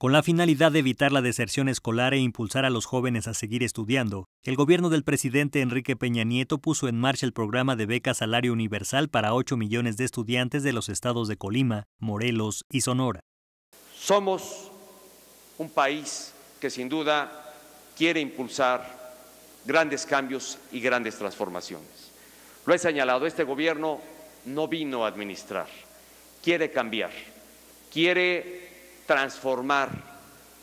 Con la finalidad de evitar la deserción escolar e impulsar a los jóvenes a seguir estudiando, el gobierno del presidente Enrique Peña Nieto puso en marcha el programa de beca salario universal para 8 millones de estudiantes de los estados de Colima, Morelos y Sonora. Somos un país que sin duda quiere impulsar grandes cambios y grandes transformaciones. Lo he señalado, este gobierno no vino a administrar, quiere cambiar, quiere transformar,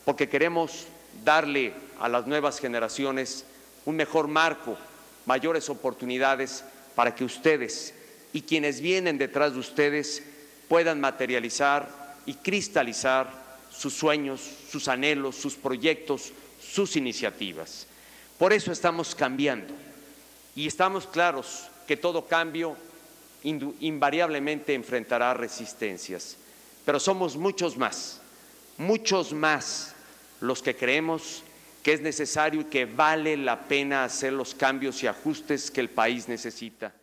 porque queremos darle a las nuevas generaciones un mejor marco, mayores oportunidades para que ustedes y quienes vienen detrás de ustedes puedan materializar y cristalizar sus sueños, sus anhelos, sus proyectos, sus iniciativas. Por eso estamos cambiando y estamos claros que todo cambio invariablemente enfrentará resistencias, pero somos muchos más muchos más los que creemos que es necesario y que vale la pena hacer los cambios y ajustes que el país necesita.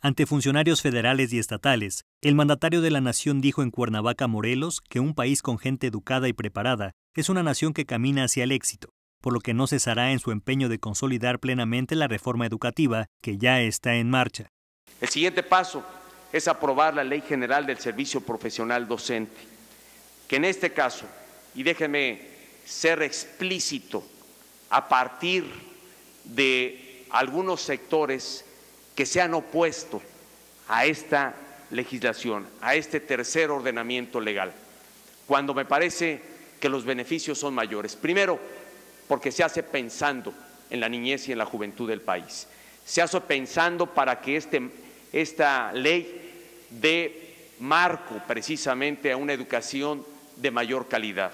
Ante funcionarios federales y estatales, el mandatario de la nación dijo en Cuernavaca, Morelos, que un país con gente educada y preparada es una nación que camina hacia el éxito, por lo que no cesará en su empeño de consolidar plenamente la reforma educativa que ya está en marcha. El siguiente paso es aprobar la Ley General del Servicio Profesional Docente que en este caso, y déjenme ser explícito, a partir de algunos sectores que se han opuesto a esta legislación, a este tercer ordenamiento legal, cuando me parece que los beneficios son mayores. Primero, porque se hace pensando en la niñez y en la juventud del país. Se hace pensando para que este, esta ley dé marco precisamente a una educación de mayor calidad.